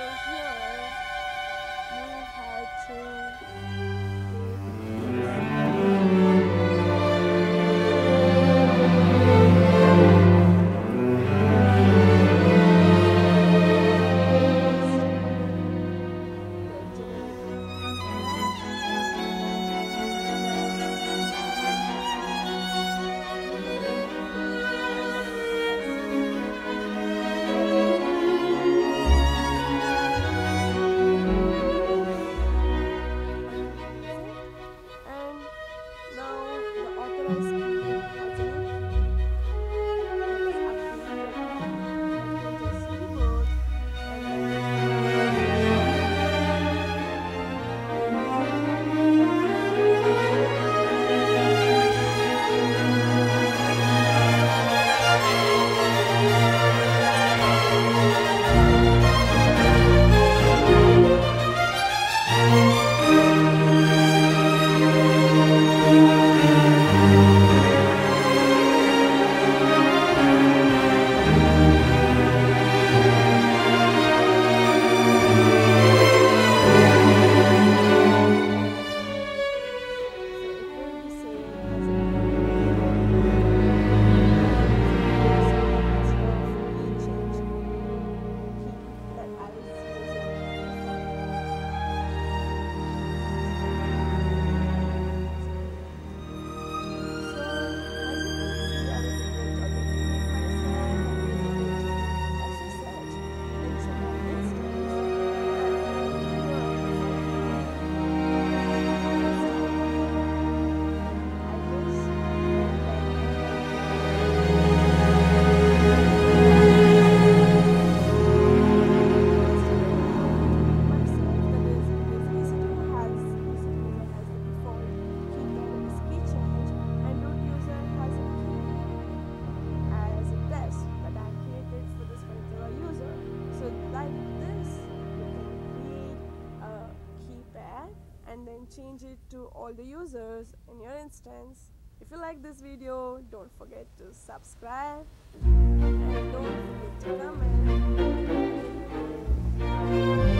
Yeah. Change it to all the users in your instance. If you like this video, don't forget to subscribe and don't forget to comment.